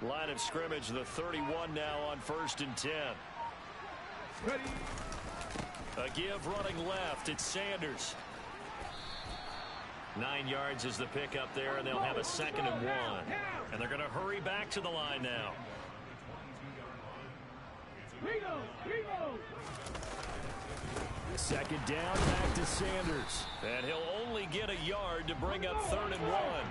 Line of scrimmage, the 31 now on first and 10. Ready. A give running left. It's Sanders. Nine yards is the pick up there, and they'll have a second and one. And they're going to hurry back to the line now. Second down, back to Sanders. And he'll only get a yard to bring up third and one.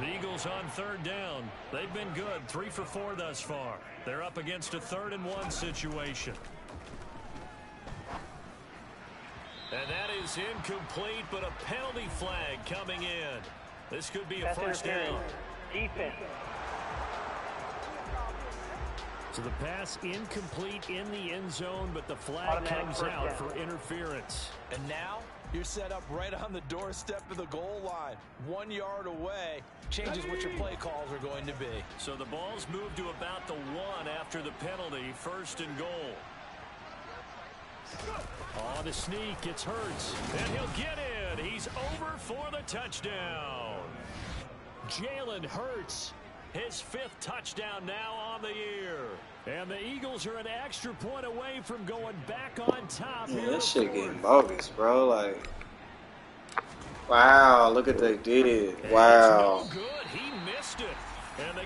The Eagles on third down. They've been good, three for four thus far. They're up against a third and one situation. And that is incomplete, but a penalty flag coming in. This could be a That's first down. Defense. So the pass incomplete in the end zone, but the flag Automatic comes out down. for interference. And now you're set up right on the doorstep of the goal line. One yard away changes what your play calls are going to be. So the ball's moved to about the one after the penalty, first and goal. On the sneak, it's Hurts, and he'll get in. He's over for the touchdown. Jalen Hurts his fifth touchdown now on the year. And the Eagles are an extra point away from going back on top. Man, that shit getting bogus, bro. Like, wow, look at they did. Wow.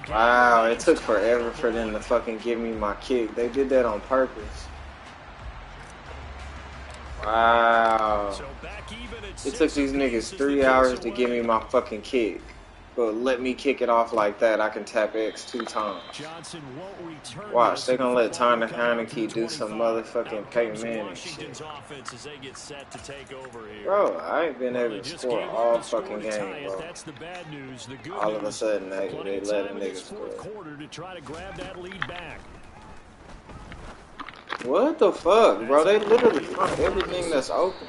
Wow, it took forever for them to fucking give me my kick. They did that on purpose. Wow. It took these niggas three hours to give me my fucking kick. But let me kick it off like that, I can tap X two times. Watch, they're gonna let Tyler Heinicke do some motherfucking Peyton Manning shit. Bro, I ain't been able to score all fucking game, bro. All of a sudden, they, they let a nigga score. What the fuck, bro? They literally find everything that's open.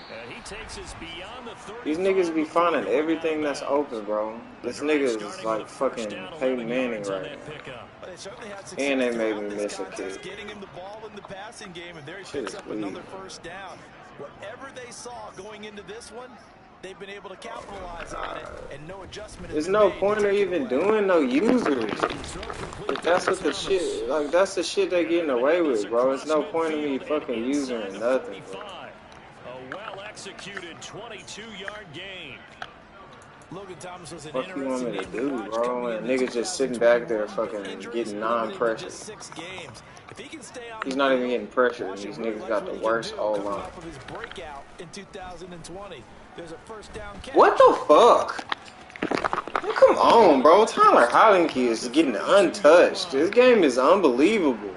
These niggas be finding everything that's open, bro. This nigga is like fucking Peyton Manning right now. And they made me miss a kick. Shit is weird. Whatever they saw going into this one, they've been able to capitalize on it, and no adjustment. There's no point of even doing no users. If that's what the shit, like that's the shit they getting away with, bro. It's no point of me fucking using nothing. Bro. A well executed 22 yard gain. Logan Thomas was an Fuck you want me to do, bro? And niggas just sitting back there fucking getting non-pressure. He's not even getting pressure. These niggas got the worst all line. What the fuck? come on, bro. Tyler Heinicke is getting untouched. This game is unbelievable.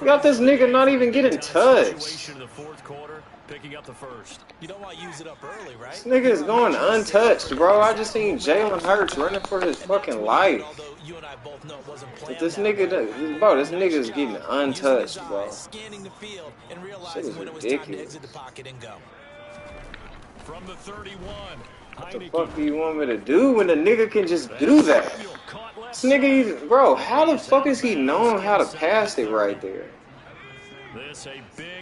You got this nigga not even getting touched. Picking up the first. You don't want to use it up early, right? This nigga is going untouched, bro. I just seen Jalen Hurts running for his fucking life. But this nigga, bro, this nigga is getting untouched, bro. Shit is ridiculous. From the 31, what the fuck do you want me to do when the nigga can just do that? This nigga, bro, how the fuck is he knowing how to pass it right there? What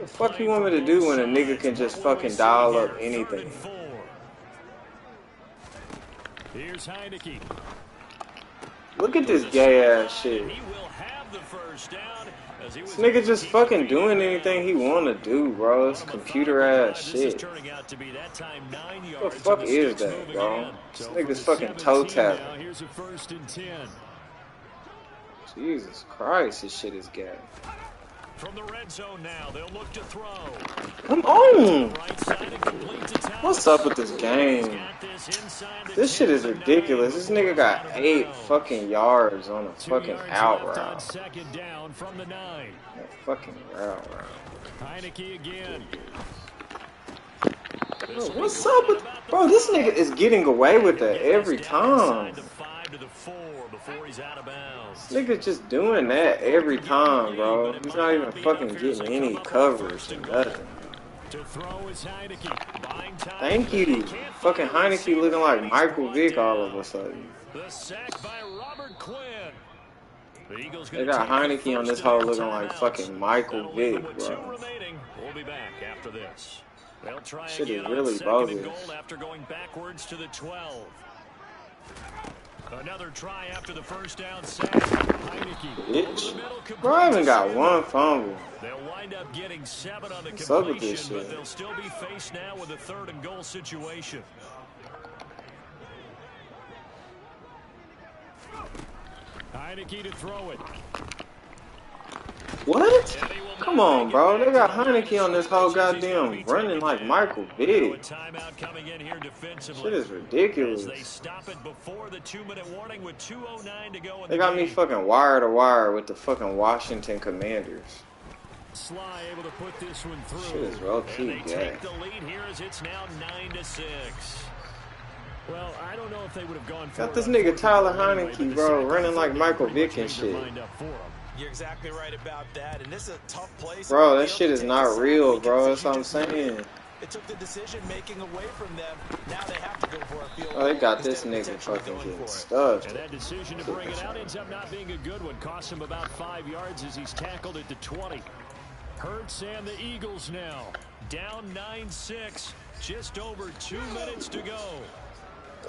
the fuck you want me to do when a nigga can just fucking dial up anything? Here's Heinicke. Look at this gay ass shit. This nigga just fucking doing anything he wanna do, bro. It's computer ass shit. What the fuck is that, bro? This nigga's fucking toe tapping. Jesus Christ, this shit is gay. From the red zone now, they'll look to throw. Come on! What's up with this game? This shit is ridiculous. This nigga got eight fucking yards on a fucking out route. Second down from the nine. fucking route route. Again. Bro, what's up with bro? This nigga is getting away with that every time. Nigga just doing that every time, bro. He's not even fucking getting any coverage or nothing. Thank you. Fucking Heinicke looking like Michael Vick all of a sudden. They got Heinicke on this hole looking like fucking Michael Vick, bro. We'll be back after this. Shit is really bogus. After going backwards to the 12. Another try after the first down sack. Bitch. Bro, I even got one fumble. They'll wind up getting seven on the What's up with this completion, but they'll still be faced now with a third and goal situation. Heinicke to throw it. What? And he will Come on, bro. They got to the line of Heinicke on this whole scrimmage as he's gonna goddamn running like. Michael Vick. timeout coming in here defensively. Shit is ridiculous. they stop it before the two-minute warning with 2.09 to go in They got me fucking wire to wire with the fucking Washington Commanders. Slye able to put this one through. Shit is low and they gay. take the lead here as it's now 9 to 6. Well, I don't know if they would have gone for Got this nigga Tyler Heinicke, bro, running like Michael Vick and shit. Mind up for 'em. You're exactly right about that, and this is a tough place. Bro, that shit is not real, bro. That's what I'm saying. It took the decision making away from them. Now they have to go for a field Oh, they got this nigga fucking going getting stuffed. And that decision to bring it out ends up not being a good one. Cost him about five yards as he's tackled at the 20. Hurts and the Eagles now. Down 9-6. Just over two minutes to go.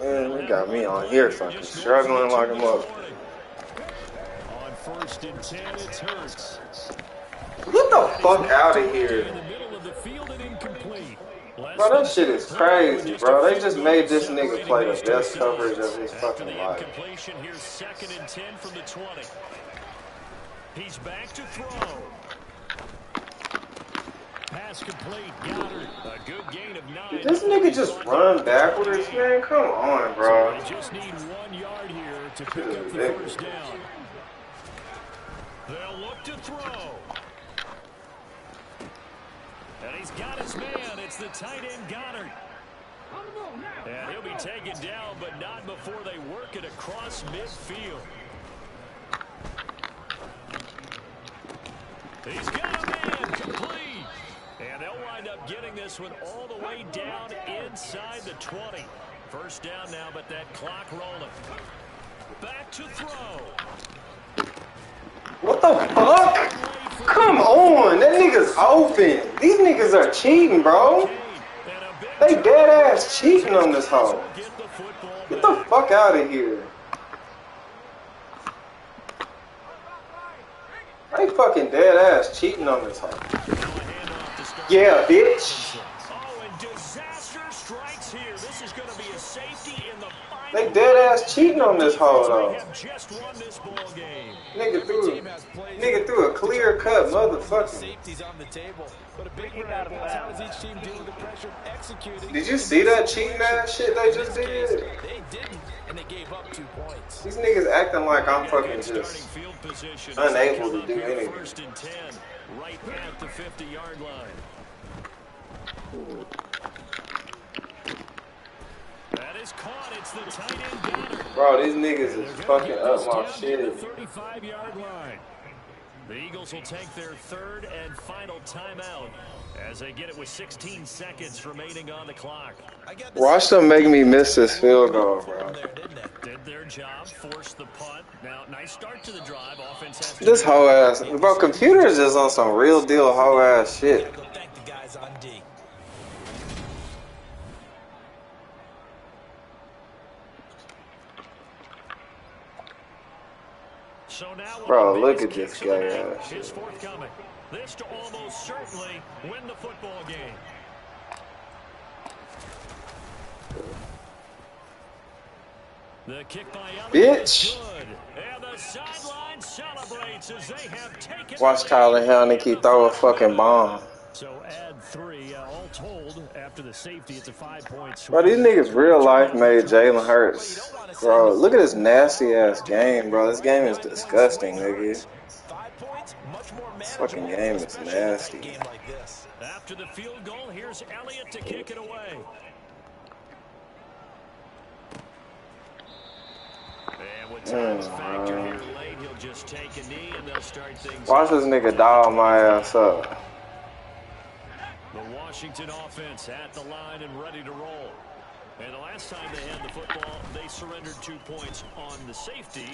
Man, they got me on here fucking struggling like a mother. First and 10, it's Hurts. Get the fuck out of In here. the middle of the field and incomplete. Bro, that shit is crazy, bro. They just made this nigga play the best coverage of his fucking life. here's second and 10 from the 20. He's back to throw. Pass complete. Goedert. A good gain of nine. Did this nigga just run backwards, man? Come on, bro. They just need one yard here to pick up the first down. Look to throw. And he's got his man. It's the tight end Goedert. And he'll be taken down, but not before they work it across midfield. He's got a man complete. And they'll wind up getting this one all the way down inside the 20. First down now, but that clock rolling. Back to throw. What the fuck? Come on, that nigga's open. These niggas are cheating, bro. They dead ass cheating on this hoe. Get the fuck out of here. They fucking dead ass cheating on this hoe. Yeah, bitch. They dead ass cheating on this hoe They though. have just won this ball game. Nigga threw, nigga threw a clear cut motherfucker. Safety's on the table, but a big variable is how does each team deal with the pressure? Did you see that cheating ass shit they just In this case, did? They didn't, and they gave up two points. These niggas acting like I'm fucking just. field position. unable they to come do here anything. First and 10, right at the 50-yard line. That is caught. It's the tight end Goedert. Bro, these niggas is They're fucking up my down the shit. 35-yard line. The Eagles will take their third and final timeout as they get it with 16 seconds remaining on the clock. I got the Watch them make me miss this field goal, bro. didn't they? Did their job, forced the punt. Now, nice start to the drive. Offense has This hoe ass, bro. Computers is on some real deal hoe ass shit. Gotta go thank the guys on D. So now Bro, look at this kicks of the guy is forthcoming. This to almost certainly win the football game. The kick by Bitch. is good. And the sideline celebrates as they have taken Watch Tyler. Heinicke throw a fucking bomb. So add three, uh, all told, after the safety, it's a five-point Bro, these niggas real life made Jalen Hurts. Bro, look at this nasty ass game, bro. This game is disgusting, nigga. Five points, much more This fucking game is especially in a nasty. game like this. After the field goal, here's Elliott to kick it away. And with time's Mm, factor here late, he'll just take a knee and they'll start things. Watch this nigga dial my ass up. The Washington offense at the line and ready to roll. And the last time they had the football, they surrendered two points on the safety.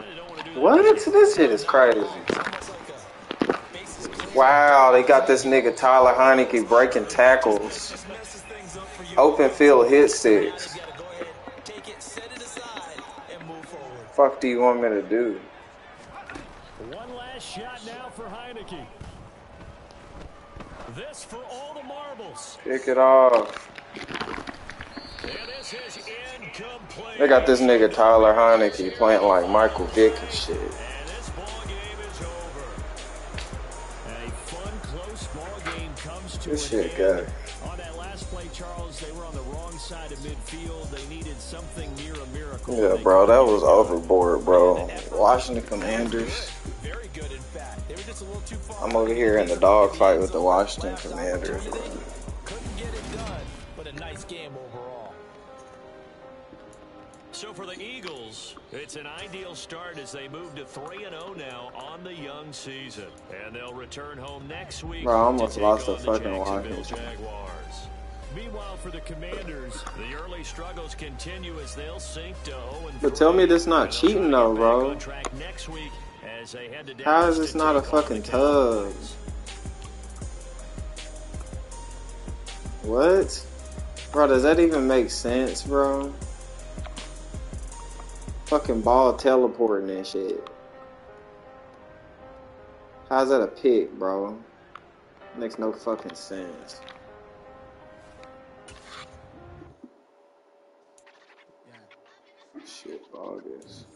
They don't want to do What? This shit is crazy. It's almost like a bases clear. Wow, they got this nigga Tyler Heinicke breaking tackles. Just messes things up for you. Open field hit six. You gotta go ahead, take it, set it aside, fuck do you want me to do? One last shot now for Heinicke. This for all the marbles. Pick it off. They got this nigga Tyler Heinicke playing like Michael Vick and shit. And this ball game is over. A fun, close ball game comes to This shit good. On that last play, Charles, they were on the wrong side of midfield. They needed something near a miracle. Yeah, bro, that was overboard, bro. Washington Commanders. Very good, I'm over here in the dogfight with the Washington Commanders, bro. Couldn't get it done, but a nice game overall. So for the Eagles, it's an ideal start as they move to 3-0 now on the young season. And they'll return home next week Bro, I almost lost the fucking Washington. Jaguars. Meanwhile, for the Commanders, the early struggles continue as they'll sink to 0 But tell me this not cheating though, bro. On track next week as they head to How is this to not a fucking the tug? What? Bro, does that even make sense, bro? Fucking ball teleporting and shit. How's that a pick, bro? Makes no fucking sense. Shit, August.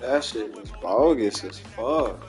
That shit was bogus as fuck.